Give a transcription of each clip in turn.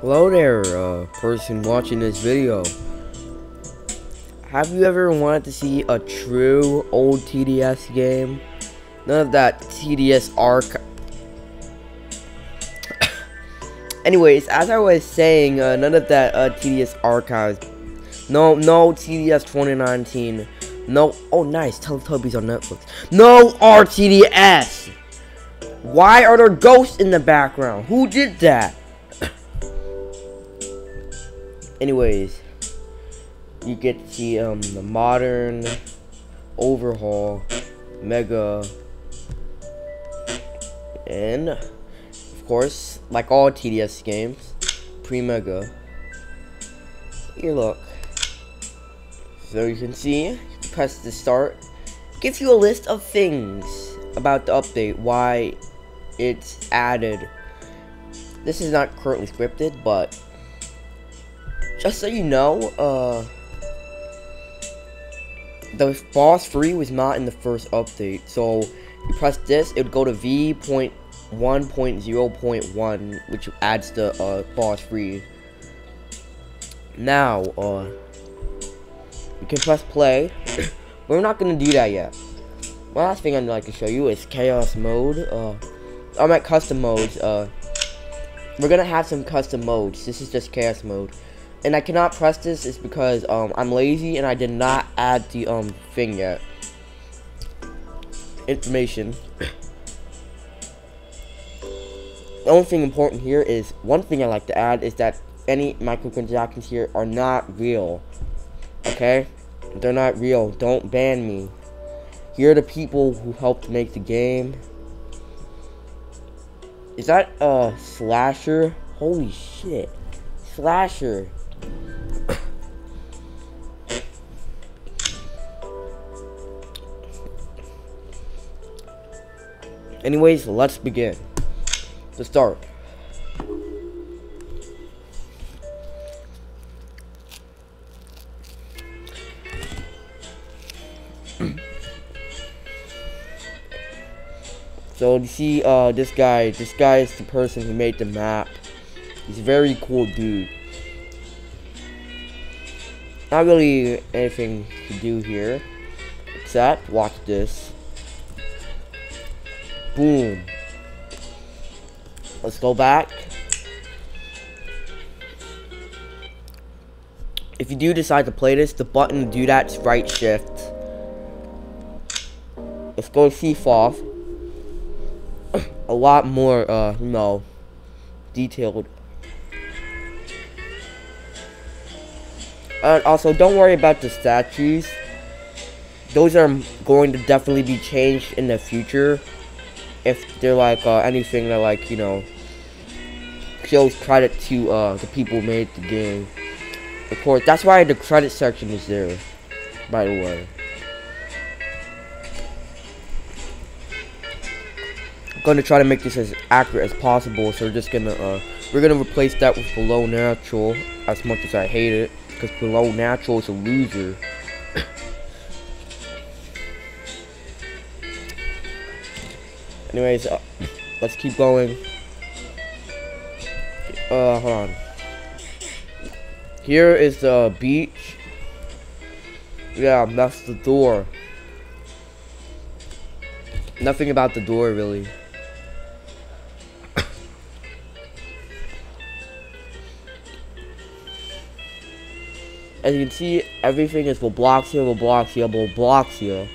Hello there, uh, person watching this video. Have you ever wanted to see a true old TDS game? None of that TDS arc. Anyways, as I was saying, uh, none of that uh, TDS archives. No, no TDS 2019. No, oh nice, Teletubbies on Netflix. No RTDS! Why are there ghosts in the background? Who did that? Anyways, you get to see um the modern overhaul mega and of course like all TDS games pre-mega. Here look. So you can see press the start. Gives you a list of things about the update why it's added. This is not currently scripted but just so you know, uh, the boss free was not in the first update. So you press this, it would go to V.1.0.1, which adds the uh, boss free. Now, uh, you can press play. We're not gonna do that yet. Last thing I'd like to show you is chaos mode. Uh, I'm at custom modes. Uh, we're gonna have some custom modes. This is just chaos mode and I cannot press this is because um, I'm lazy and I did not add the um thing yet. Information. the only thing important here is one thing I like to add is that any microtransactions here are not real. Okay, they're not real. Don't ban me. Here are the people who helped make the game. Is that a slasher? Holy shit. Slasher. Anyways, let's begin. To start. so you see uh this guy this guy is the person who made the map he's a very cool dude not really anything to do here except watch this Boom. Let's go back. If you do decide to play this, the button to do that is right shift. Let's go to Seafoth. A lot more, uh, you know, detailed. Also, don't worry about the statues. Those are going to definitely be changed in the future if they're like uh, anything that like you know shows credit to uh, the people who made the game. Of course, that's why the credit section is there. By the way. I'm gonna try to make this as accurate as possible, so we're just gonna uh, we're gonna replace that with below natural. As much as I hate it, because below natural is a loser. Anyways, uh, let's keep going. Uh, hold on. Here is the beach. Yeah, that's the door. Nothing about the door, really. As you can see, everything is Robloxia, blocks here.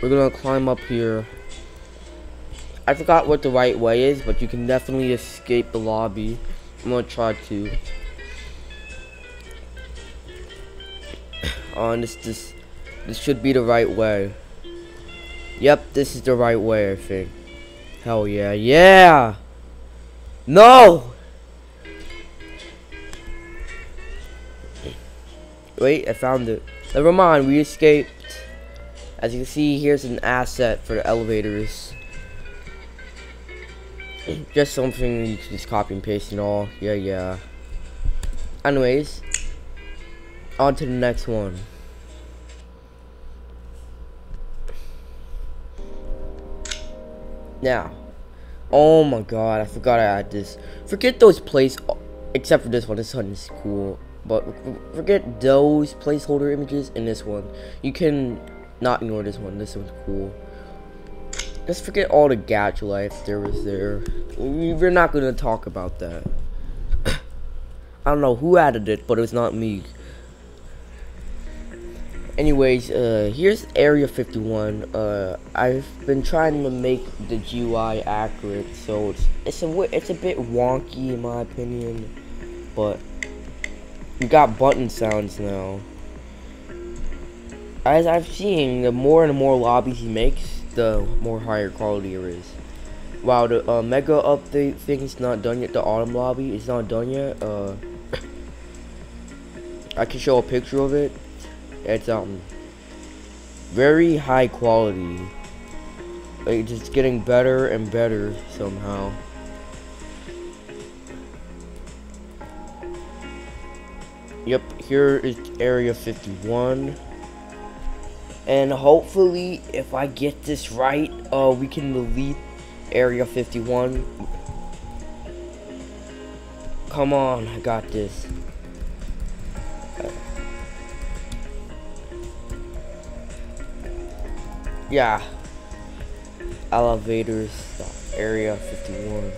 We're gonna climb up here. I forgot what the right way is, but you can definitely escape the lobby. I'm gonna try to. And this, this, this should be the right way. Yep, this is the right way, I think. Hell yeah, yeah! No! Wait, I found it. Never mind, we escaped. As you can see, here's an asset for the elevators. just something you can just copy and paste and all. Yeah, yeah. Anyways, on to the next one. Now, oh my god, I forgot I had this. Forget those place, except for this one. This one is cool, but forget those placeholder images in this one. You can not ignore this one. This one's cool. Just forget all the gadget life there was there. We're not gonna talk about that. I don't know who added it, but it was not me. Anyways, uh, here's Area 51. Uh, I've been trying to make the GUI accurate, so it's it's a it's a bit wonky in my opinion, but we got button sounds now. As I've seen, the more and more lobbies he makes, the more higher quality it is. While the uh, mega update thing is not done yet, the autumn lobby is not done yet. Uh, I can show a picture of it it's um very high quality. It's just getting better and better somehow. Yep, here is Area 51. And hopefully, if I get this right, uh, we can delete Area 51. Come on, I got this. Yeah. Elevators, area 51.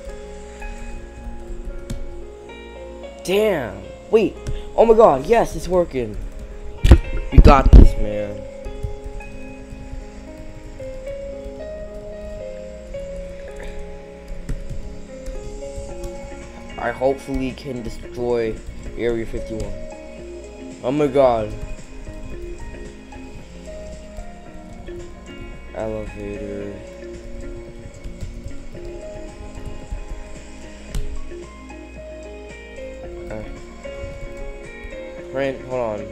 Damn. Wait. Oh my god. Yes, it's working. We got this, man. I hopefully can destroy Area 51. Oh my god. Elevator. Uh, Print, hold on.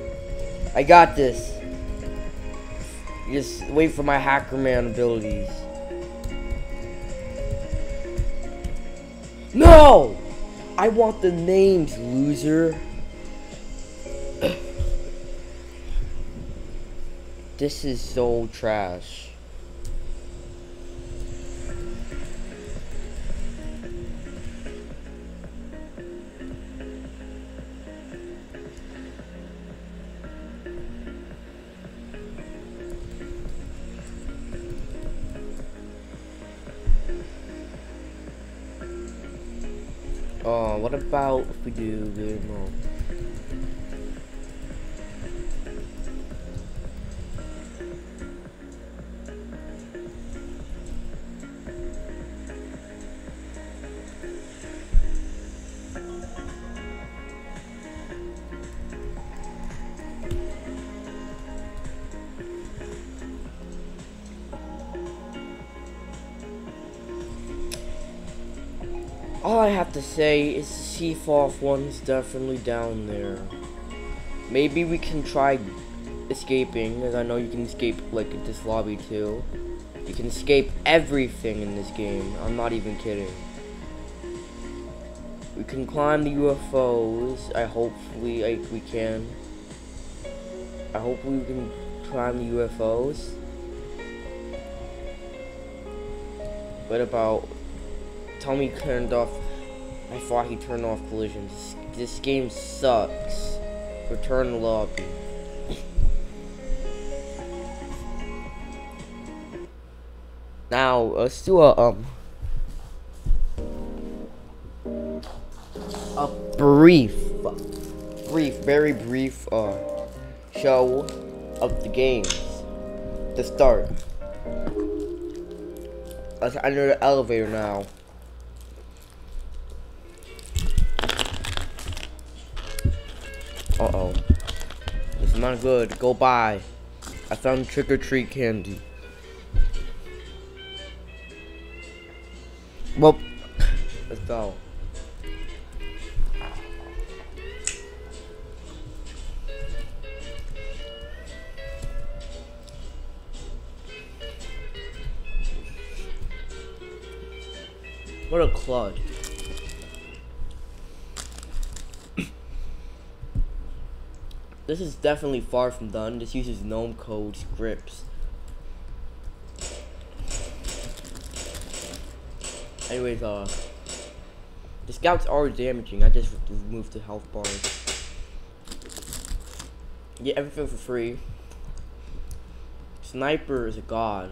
I got this. Just wait for my hacker man abilities. No! I want the names, loser. this is so trash. What about if we do game all I have to say is the Seafoth one's definitely down there. Maybe we can try escaping, as I know you can escape like this lobby too. You can escape everything in this game. I'm not even kidding. We can climb the UFOs. I hopefully we can. I hope we can climb the UFOs. What about me turned off. I thought he turned off collisions. This game sucks. Return lobby. now let's do a um a brief, brief, very brief uh show of the games. The start. Let's enter the elevator now. Uh-oh. Is not good. Go buy. I found trick-or-treat candy. Well, let's go. What a clutch. This is definitely far from done. This uses GnomeCode scripts. Anyways, uh, the scouts are damaging. I just removed the health bars. Get everything for free. Sniper is a god.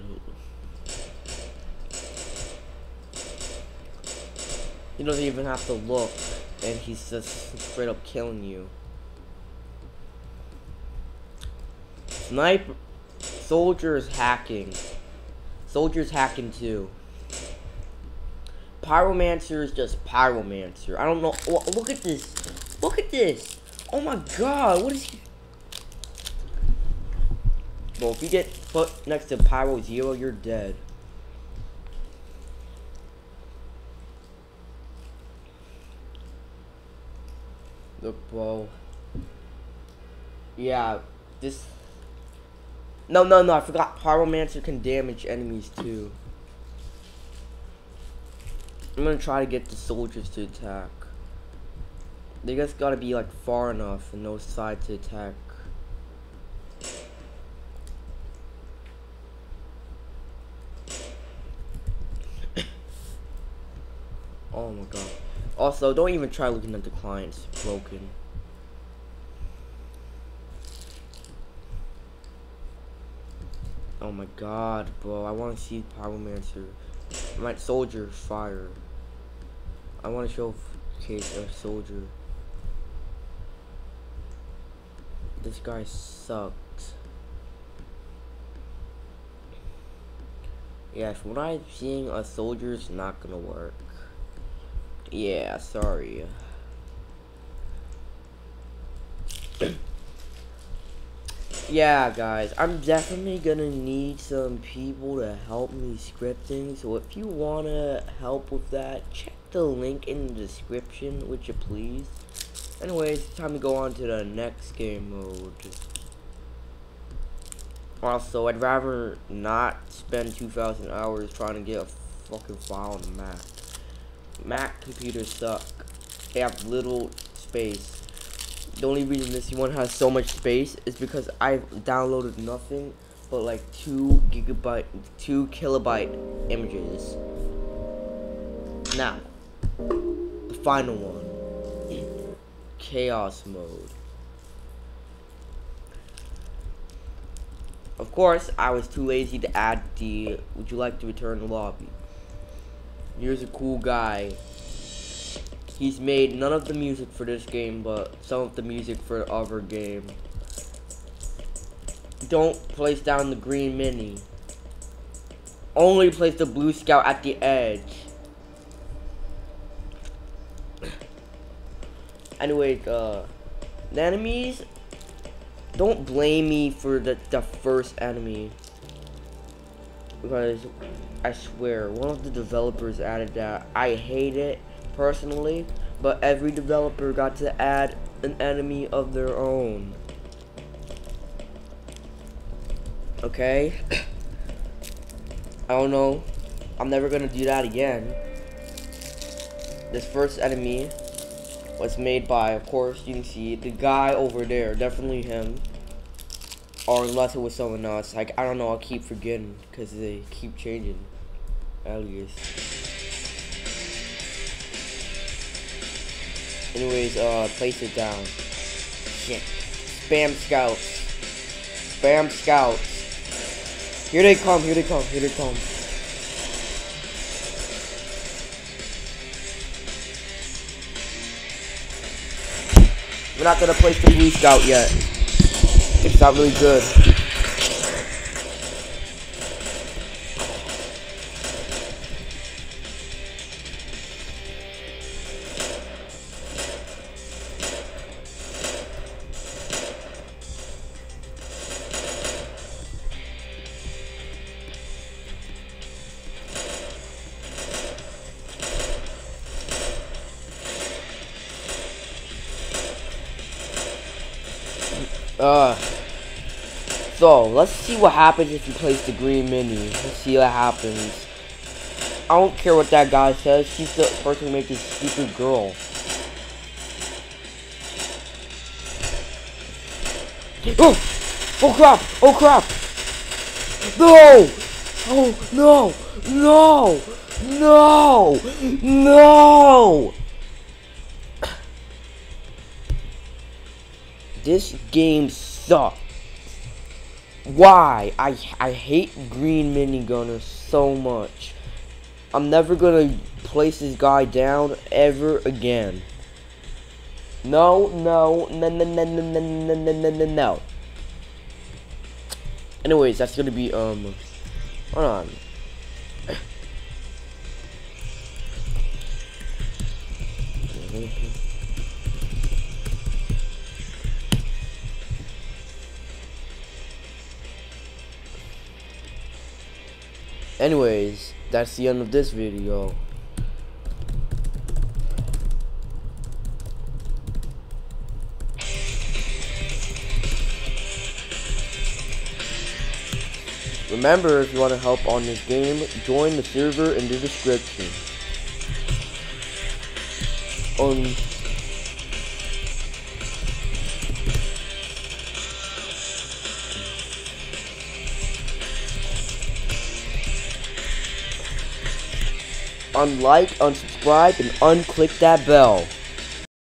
He doesn't even have to look, and he's just straight up killing you. Sniper, Soldiers hacking. Soldier's hacking too. Pyromancer is just Pyromancer. I don't know. Look at this. Look at this. Oh my god. What is he? Well, if you get put next to Pyro Zero, you're dead. Look, bro. Yeah, this... No, no, no, I forgot Pyromancer can damage enemies too. I'm gonna try to get the soldiers to attack. They just gotta be like far enough and no side to attack. oh my god. Also, don't even try looking at the clients. broken. Oh my god, bro. I want to see Pyromancer. My soldier fire. I want to show case a soldier. This guy sucks. Yeah, from what I'm seeing, a soldier's not gonna work. Yeah, sorry. Yeah, guys, I'm definitely gonna need some people to help me scripting. So if you wanna help with that, check the link in the description, would you please? Anyways, time to go on to the next game mode. Also, I'd rather not spend 2,000 hours trying to get a fucking file on the Mac. Mac computers suck. They have little space. The only reason this one has so much space is because I've downloaded nothing but like two gigabyte, two kilobyte images. Now, the final one, chaos mode. Of course, I was too lazy to add the, would you like to return the lobby? Here's a cool guy. He's made none of the music for this game, but some of the music for other game. Don't place down the green mini. Only place the blue scout at the edge. Anyways, uh, the enemies, don't blame me for the, the first enemy. Because I swear, one of the developers added that. I hate it, personally, but every developer got to add an enemy of their own. Okay? I don't know. I'm never gonna do that again. This first enemy was made by, of course, you can see the guy over there, definitely him. Or unless it was someone else. Like, I don't know, I keep forgetting because they keep changing alias. Anyways, uh, place it down. Shit. Spam scouts. Spam scouts. Here they come, here they come, here they come. We're not gonna place the blue scout yet. It's not really good. Uh, so, let's see what happens if you place the green mini. Let's see what happens. I don't care what that guy says. He's the person who made this stupid girl. Oh! Oh crap! Oh crap! No! Oh no! No! No! No! This game sucks. Why? I I hate green minigunners so much. I'm never gonna place this guy down ever again. No, no, no, no, no, no, no, no, no, no, no, no. Anyways, that's gonna be, um, hold on. Anyways, that's the end of this video. Remember, if you want to help on this game, join the server in the description. Um, unlike, unsubscribe, and unclick that bell.